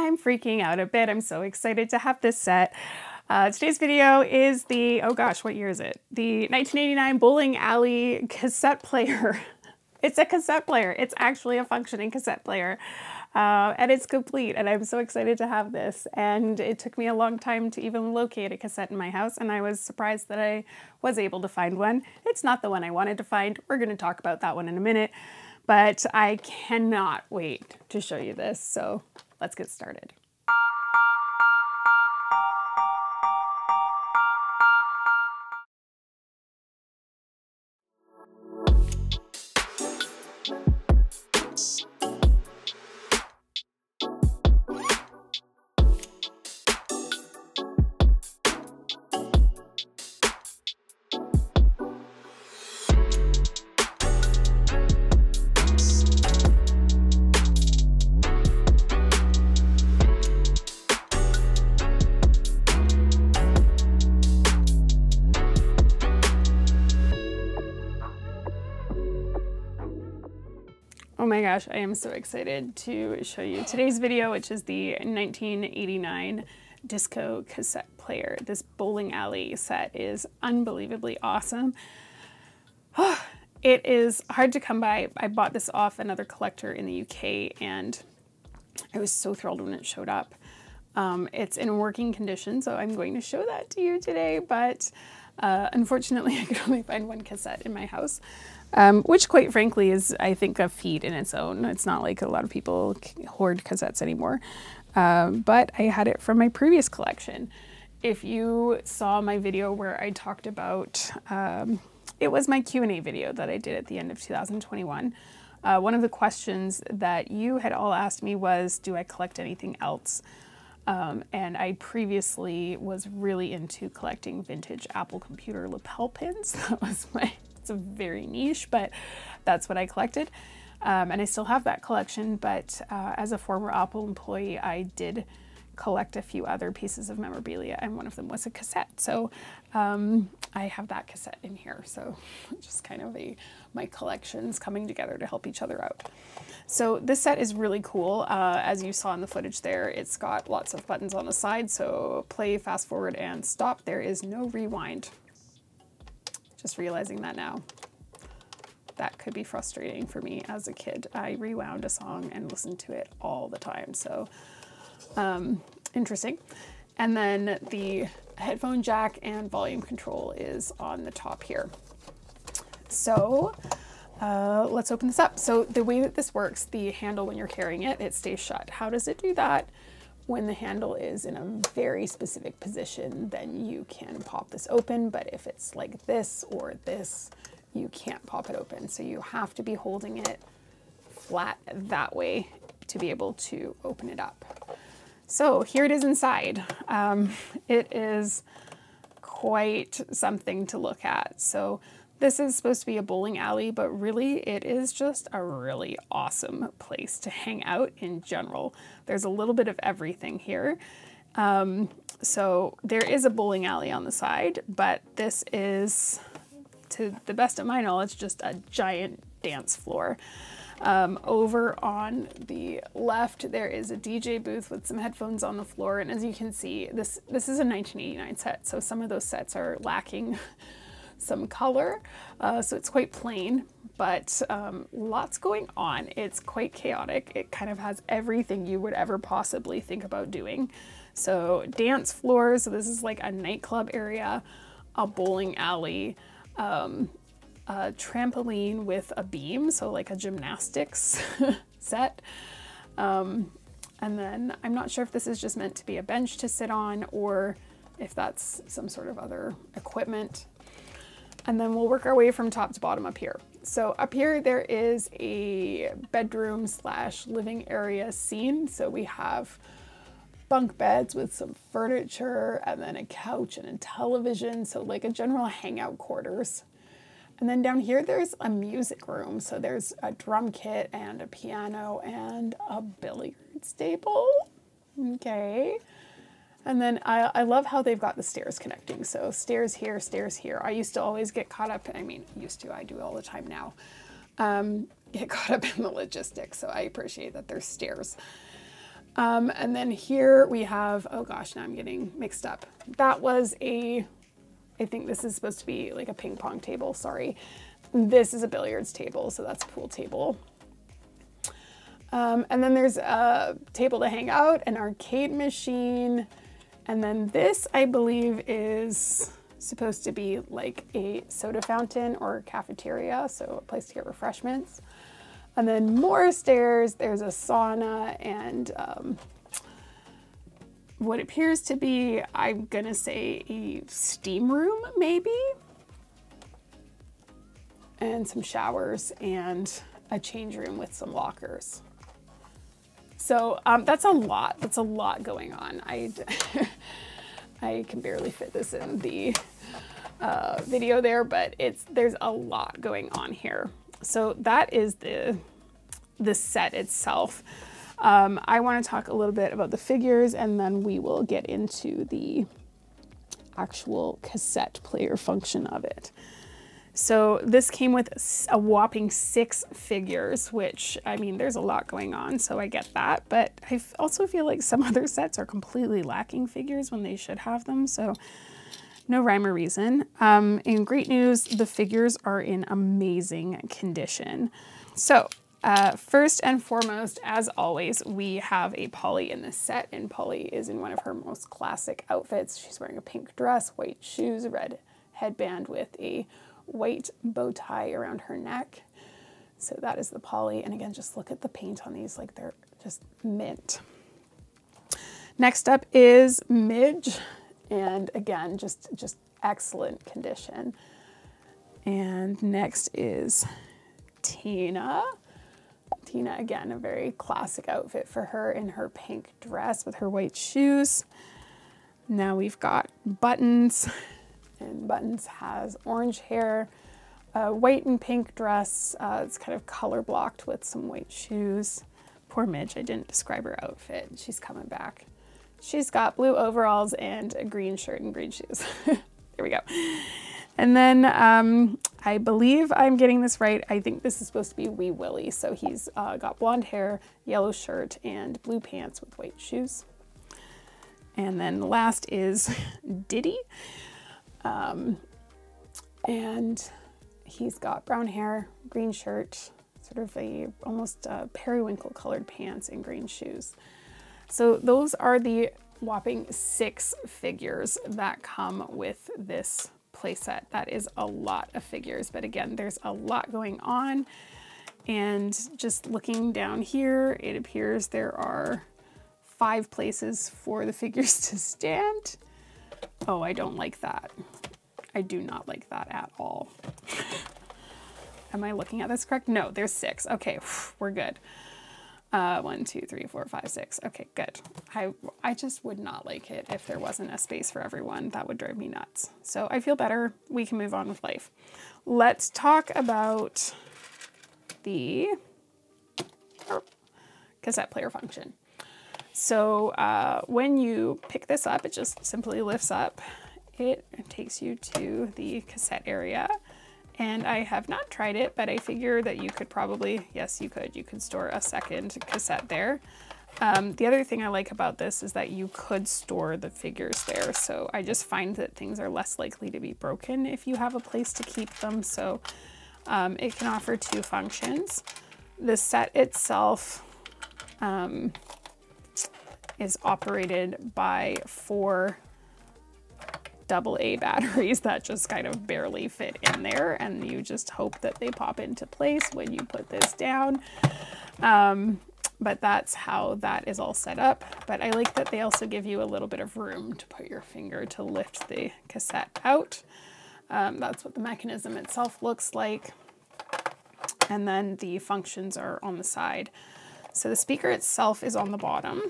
I'm freaking out a bit. I'm so excited to have this set. Uh, today's video is the, oh gosh, what year is it? The 1989 Bowling Alley cassette player. it's a cassette player. It's actually a functioning cassette player. Uh, and it's complete and I'm so excited to have this and it took me a long time to even locate a cassette in my house and I was surprised that I was able to find one. It's not the one I wanted to find. We're going to talk about that one in a minute but I cannot wait to show you this so let's get started. Gosh, I am so excited to show you today's video, which is the 1989 disco cassette player. This bowling alley set is unbelievably awesome. it is hard to come by. I bought this off another collector in the UK and I was so thrilled when it showed up. Um, it's in working condition, so I'm going to show that to you today, but uh, unfortunately I could only find one cassette in my house um, which quite frankly is, I think, a feat in its own. It's not like a lot of people hoard cassettes anymore. Um, but I had it from my previous collection. If you saw my video where I talked about, um, it was my Q&A video that I did at the end of 2021. Uh, one of the questions that you had all asked me was, do I collect anything else? Um, and I previously was really into collecting vintage Apple computer lapel pins. That was my it's a very niche, but that's what I collected. Um, and I still have that collection, but uh, as a former Apple employee, I did collect a few other pieces of memorabilia, and one of them was a cassette. So um, I have that cassette in here. So just kind of a my collections coming together to help each other out. So this set is really cool. Uh, as you saw in the footage there, it's got lots of buttons on the side. So play, fast forward, and stop. There is no rewind. Just realizing that now. That could be frustrating for me as a kid. I rewound a song and listened to it all the time. So um, interesting. And then the headphone jack and volume control is on the top here. So uh, let's open this up. So the way that this works, the handle when you're carrying it, it stays shut. How does it do that? When the handle is in a very specific position, then you can pop this open, but if it's like this or this, you can't pop it open. So you have to be holding it flat that way to be able to open it up. So here it is inside. Um, it is quite something to look at. So this is supposed to be a bowling alley, but really it is just a really awesome place to hang out in general. There's a little bit of everything here. Um, so there is a bowling alley on the side, but this is, to the best of my knowledge, just a giant dance floor. Um, over on the left, there is a DJ booth with some headphones on the floor. And as you can see, this, this is a 1989 set, so some of those sets are lacking some color. Uh, so it's quite plain, but um, lots going on. It's quite chaotic. It kind of has everything you would ever possibly think about doing. So dance floors, so this is like a nightclub area, a bowling alley, um, a trampoline with a beam, so like a gymnastics set. Um, and then I'm not sure if this is just meant to be a bench to sit on or if that's some sort of other equipment and then we'll work our way from top to bottom up here. So up here there is a bedroom slash living area scene. So we have bunk beds with some furniture and then a couch and a television. So like a general hangout quarters. And then down here there's a music room. So there's a drum kit and a piano and a billiard table. Okay. And then I, I love how they've got the stairs connecting. So stairs here, stairs here. I used to always get caught up, I mean, used to, I do all the time now, um, get caught up in the logistics. So I appreciate that there's stairs. Um, and then here we have, oh gosh, now I'm getting mixed up. That was a, I think this is supposed to be like a ping pong table, sorry. This is a billiards table, so that's a pool table. Um, and then there's a table to hang out, an arcade machine, and then this, I believe, is supposed to be like a soda fountain or cafeteria, so a place to get refreshments. And then more stairs, there's a sauna and um, what appears to be, I'm gonna say, a steam room, maybe? And some showers and a change room with some lockers. So um, that's a lot. That's a lot going on. I, I can barely fit this in the uh, video there, but it's there's a lot going on here. So that is the the set itself. Um, I want to talk a little bit about the figures and then we will get into the actual cassette player function of it. So this came with a whopping six figures, which I mean, there's a lot going on, so I get that. But I also feel like some other sets are completely lacking figures when they should have them. So no rhyme or reason. Um, in great news, the figures are in amazing condition. So uh, first and foremost, as always, we have a Polly in this set, and Polly is in one of her most classic outfits. She's wearing a pink dress, white shoes, a red headband with a white bow tie around her neck. So that is the Polly. And again, just look at the paint on these, like they're just mint. Next up is Midge. And again, just, just excellent condition. And next is Tina. Tina, again, a very classic outfit for her in her pink dress with her white shoes. Now we've got Buttons and Buttons has orange hair, a white and pink dress. Uh, it's kind of color blocked with some white shoes. Poor Midge, I didn't describe her outfit. She's coming back. She's got blue overalls and a green shirt and green shoes. there we go. And then um, I believe I'm getting this right. I think this is supposed to be Wee Willie. So he's uh, got blonde hair, yellow shirt, and blue pants with white shoes. And then last is Diddy. Um, and he's got brown hair, green shirt, sort of a almost periwinkle colored pants and green shoes. So those are the whopping six figures that come with this playset. That is a lot of figures, but again, there's a lot going on. And just looking down here, it appears there are five places for the figures to stand. Oh, I don't like that. I do not like that at all. Am I looking at this correct? No, there's six. Okay, we're good. Uh, one, two, three, four, five, six. Okay, good. I, I just would not like it if there wasn't a space for everyone. That would drive me nuts. So I feel better. We can move on with life. Let's talk about the cassette player function. So uh, when you pick this up, it just simply lifts up. It takes you to the cassette area and I have not tried it, but I figure that you could probably, yes, you could, you could store a second cassette there. Um, the other thing I like about this is that you could store the figures there. So I just find that things are less likely to be broken if you have a place to keep them. So um, it can offer two functions. The set itself um, is operated by four double A batteries that just kind of barely fit in there and you just hope that they pop into place when you put this down. Um, but that's how that is all set up. But I like that they also give you a little bit of room to put your finger to lift the cassette out. Um, that's what the mechanism itself looks like. And then the functions are on the side. So the speaker itself is on the bottom.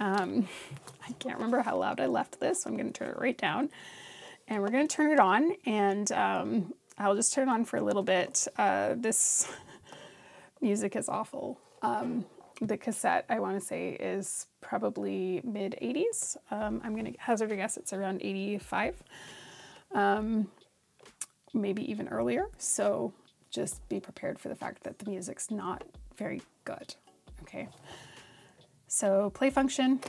Um, I can't remember how loud I left this, so I'm going to turn it right down. And we're going to turn it on, and um, I'll just turn it on for a little bit. Uh, this music is awful. Um, the cassette, I want to say, is probably mid 80s. Um, I'm going to hazard a guess it's around 85, um, maybe even earlier. So just be prepared for the fact that the music's not very good. Okay. So play function.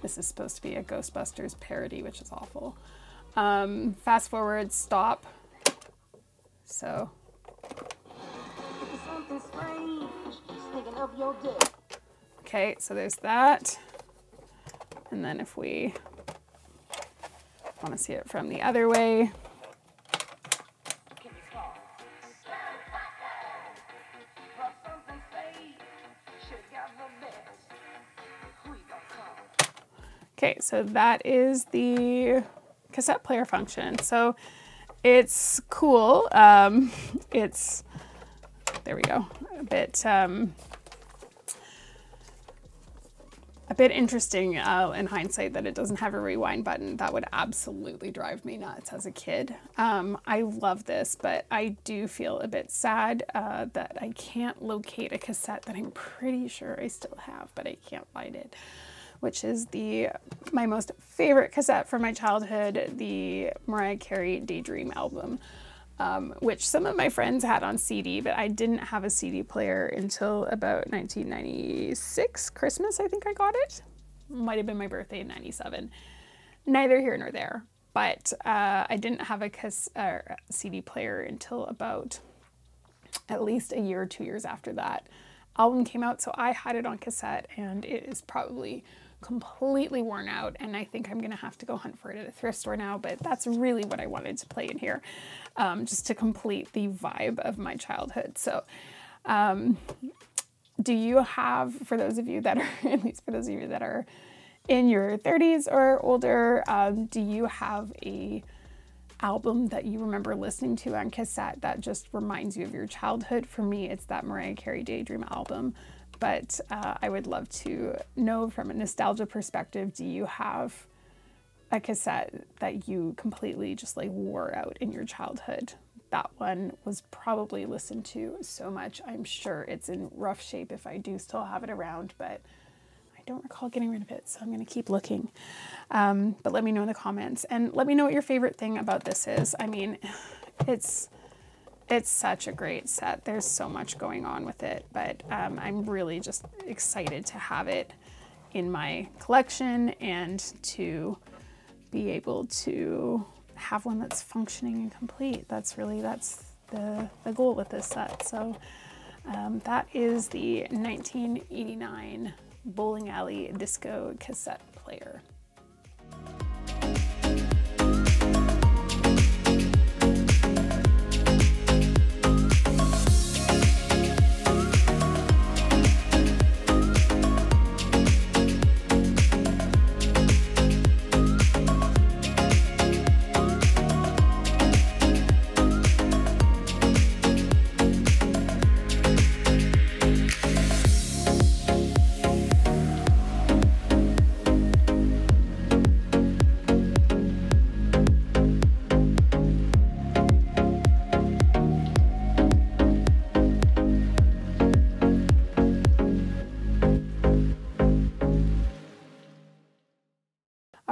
This is supposed to be a Ghostbusters parody, which is awful. Um, fast forward, stop. So. Okay, so there's that. And then if we want to see it from the other way, Okay, so that is the cassette player function. So it's cool. Um, it's, there we go, a bit, um, a bit interesting uh, in hindsight that it doesn't have a rewind button. That would absolutely drive me nuts as a kid. Um, I love this, but I do feel a bit sad uh, that I can't locate a cassette that I'm pretty sure I still have, but I can't find it which is the my most favorite cassette from my childhood, the Mariah Carey Daydream album, um, which some of my friends had on CD, but I didn't have a CD player until about 1996 Christmas. I think I got it. Might have been my birthday in 97. Neither here nor there. But uh, I didn't have a uh, CD player until about at least a year or two years after that album came out. So I had it on cassette, and it is probably completely worn out and I think I'm gonna have to go hunt for it at a thrift store now, but that's really what I wanted to play in here, um, just to complete the vibe of my childhood. So um, do you have, for those of you that are, at least for those of you that are in your 30s or older, um, do you have a album that you remember listening to on cassette that just reminds you of your childhood? For me, it's that Mariah Carey Daydream album but uh, I would love to know from a nostalgia perspective do you have a cassette that you completely just like wore out in your childhood? That one was probably listened to so much. I'm sure it's in rough shape if I do still have it around, but I don't recall getting rid of it, so I'm going to keep looking. Um, but let me know in the comments and let me know what your favorite thing about this is. I mean, it's it's such a great set. There's so much going on with it, but um, I'm really just excited to have it in my collection and to be able to have one that's functioning and complete. That's really, that's the, the goal with this set. So um, that is the 1989 Bowling Alley Disco cassette player.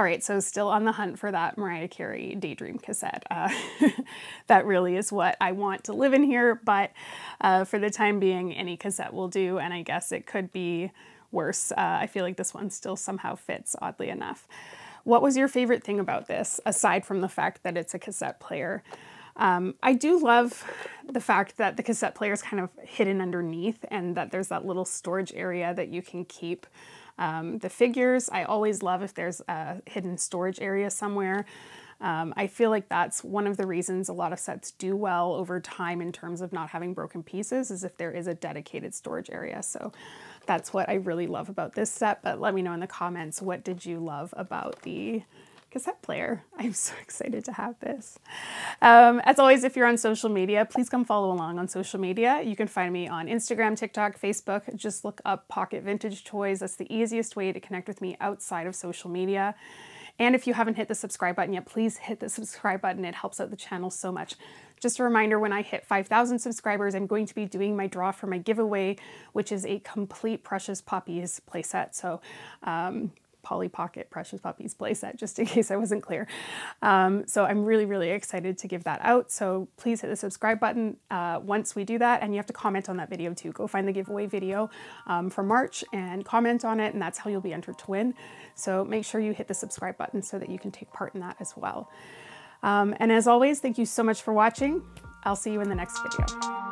All right, so still on the hunt for that Mariah Carey Daydream cassette. Uh, that really is what I want to live in here, but uh, for the time being, any cassette will do, and I guess it could be worse. Uh, I feel like this one still somehow fits, oddly enough. What was your favorite thing about this, aside from the fact that it's a cassette player? Um, I do love the fact that the cassette player is kind of hidden underneath and that there's that little storage area that you can keep um, the figures, I always love if there's a hidden storage area somewhere. Um, I feel like that's one of the reasons a lot of sets do well over time in terms of not having broken pieces is if there is a dedicated storage area. So that's what I really love about this set. But let me know in the comments, what did you love about the cassette player. I'm so excited to have this. Um, as always, if you're on social media, please come follow along on social media. You can find me on Instagram, TikTok, Facebook. Just look up Pocket Vintage Toys. That's the easiest way to connect with me outside of social media. And if you haven't hit the subscribe button yet, please hit the subscribe button. It helps out the channel so much. Just a reminder, when I hit 5,000 subscribers, I'm going to be doing my draw for my giveaway, which is a complete Precious Puppies playset. So um, Polly Pocket Precious Puppies playset, just in case I wasn't clear. Um, so I'm really, really excited to give that out. So please hit the subscribe button uh, once we do that. And you have to comment on that video too. Go find the giveaway video um, for March and comment on it. And that's how you'll be entered to win. So make sure you hit the subscribe button so that you can take part in that as well. Um, and as always, thank you so much for watching. I'll see you in the next video.